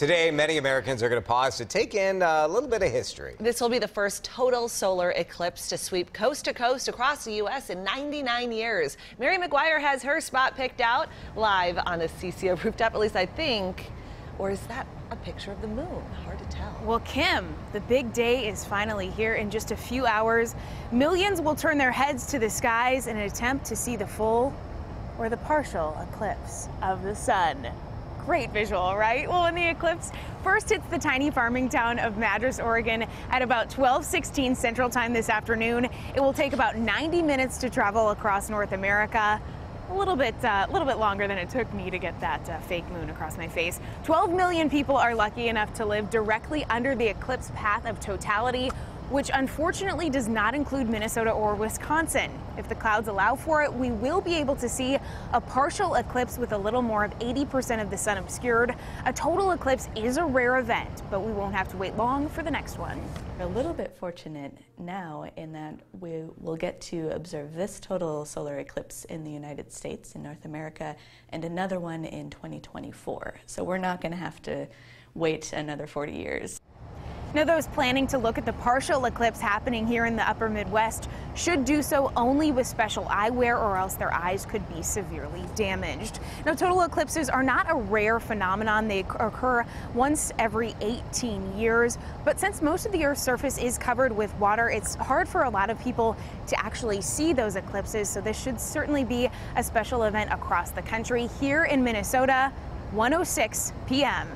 Today, many Americans are going to pause to take in uh, a little bit of history. This will be the first total solar eclipse to sweep coast to coast across the U.S. in 99 years. Mary McGuire has her spot picked out live on the WCCO rooftop, at least I think. Or is that a picture of the moon? Hard to tell. Well, Kim, the big day is finally here in just a few hours. Millions will turn their heads to the skies in an attempt to see the full or the partial eclipse of the sun. Great visual, right? Well, when the eclipse first hits the tiny farming town of Madras, Oregon at about 12:16 Central Time this afternoon, it will take about 90 minutes to travel across North America a little bit, a uh, little bit longer than it took me to get that uh, fake moon across my face. 12 million people are lucky enough to live directly under the eclipse path of totality, which unfortunately does not include Minnesota or Wisconsin. If the clouds allow for it, we will be able to see a partial eclipse with a little more of 80% of the sun obscured. A total eclipse is a rare event, but we won't have to wait long for the next one. We're a little bit fortunate now in that we will get to observe this total solar eclipse in the United States, in North America, and another one in 2024. So we're not going to have to wait another 40 years. Now, those planning to look at the partial eclipse happening here in the upper Midwest should do so only with special eyewear or else their eyes could be severely damaged. Now, total eclipses are not a rare phenomenon. They occur once every 18 years. But since most of the Earth's surface is covered with water, it's hard for a lot of people to actually see those eclipses. So this should certainly be a special event across the country. Here in Minnesota, 106 p.m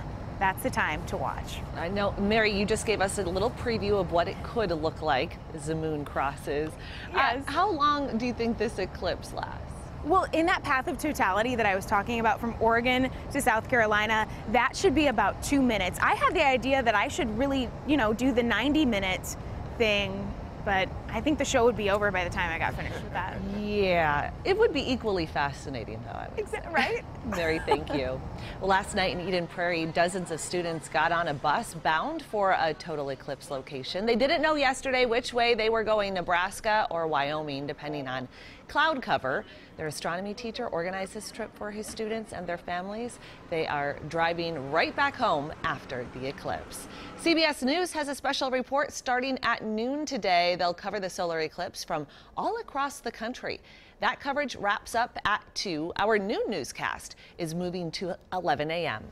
that's the time to watch. I know, Mary, you just gave us a little preview of what it could look like as the moon crosses. Uh, yes. Uh, how long do you think this eclipse lasts? Well, in that path of totality that I was talking about from Oregon to South Carolina, that should be about two minutes. I had the idea that I should really, you know, do the 90 minute thing but I think the show would be over by the time I got finished with that. Yeah, it would be equally fascinating, though. Exactly, right? Mary, thank you. well, last night in Eden Prairie, dozens of students got on a bus bound for a total eclipse location. They didn't know yesterday which way they were going, Nebraska or Wyoming, depending on cloud cover. Their astronomy teacher organized this trip for his students and their families. They are driving right back home after the eclipse. CBS News has a special report starting at noon today. They'll cover the solar eclipse from all across the country. That coverage wraps up at 2. Our noon newscast is moving to 11 a.m.